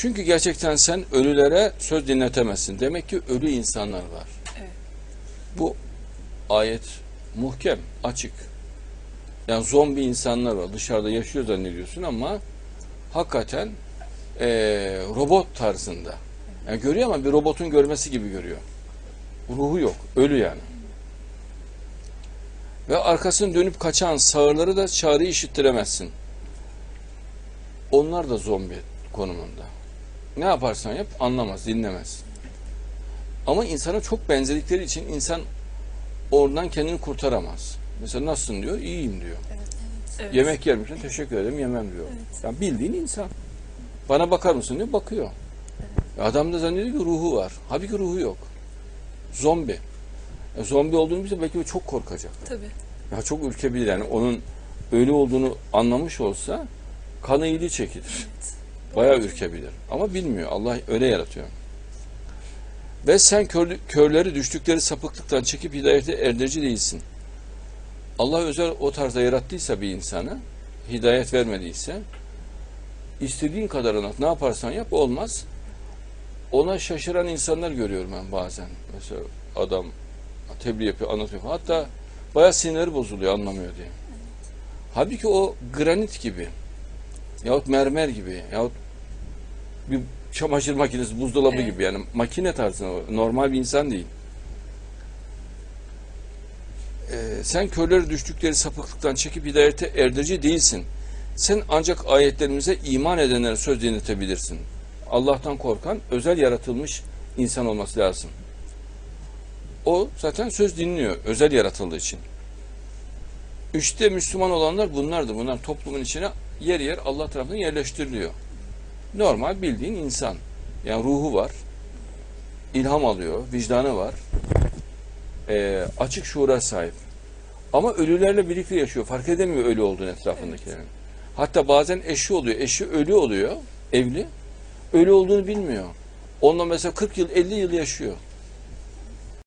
Çünkü gerçekten sen ölülere söz dinletemezsin. Demek ki ölü insanlar var. Evet. Bu ayet muhkem, açık. Yani zombi insanlar var. Dışarıda yaşıyor zannediyorsun ama hakikaten eee, robot tarzında. Yani görüyor ama bir robotun görmesi gibi görüyor. Ruhu yok. Ölü yani. Ve arkasını dönüp kaçan sağırları da çağrı işittiremezsin. Onlar da zombi konumunda. Ne yaparsan yap anlamaz, dinlemez. Ama insana çok benzedikleri için insan oradan kendini kurtaramaz. Mesela nasılsın diyor, iyiyim diyor. Evet. Yemek yer misin? Teşekkür ederim, yemem diyor. Yani bildiğin insan. Bana bakar mısın diyor, bakıyor. Adam da zannediyor ki ruhu var. Halbuki ruhu yok. Zombi. E, zombi olduğunu bilse belki çok korkacak. Tabii. Ya çok ürkebilir yani onun ölü olduğunu anlamış olsa kanı iyiliği çekilir. Bayağı ürkebilir. Ama bilmiyor. Allah öyle yaratıyor. Ve sen kör, körleri düştükleri sapıklıktan çekip hidayete erdirici değilsin. Allah özel o tarzda yarattıysa bir insanı, hidayet vermediyse, istediğin kadar anlat, ne yaparsan yap olmaz. Ona şaşıran insanlar görüyorum ben bazen. Mesela adam tebliğ yapıyor, anlatıyor. Hatta bayağı sinirleri bozuluyor anlamıyor diye. Halbuki o granit gibi yahut mermer gibi yahut bir çamaşır makinesi, buzdolabı Evet. gibi yani makine tarzında normal bir insan değil. Ee, sen körleri düştükleri sapıklıktan çekip hidayete erdirici değilsin. Sen ancak ayetlerimize iman edenlere söz dinletebilirsin. Allah'tan korkan özel yaratılmış insan olması lazım. O zaten söz dinliyor özel yaratıldığı için. Üçte Müslüman olanlar bunlardır. Bunlar toplumun içine yer yer Allah tarafından yerleştiriliyor. Normal bildiğin insan. Yani ruhu var. ilham alıyor. Vicdanı var. Ee, açık şuura sahip. Ama ölülerle birlikte yaşıyor. Fark edemiyor ölü olduğunu etrafındakilerin. Hatta bazen eşi oluyor. Eşi ölü oluyor. Evli. Ölü olduğunu bilmiyor. Onunla mesela 40 yıl 50 yıl yaşıyor.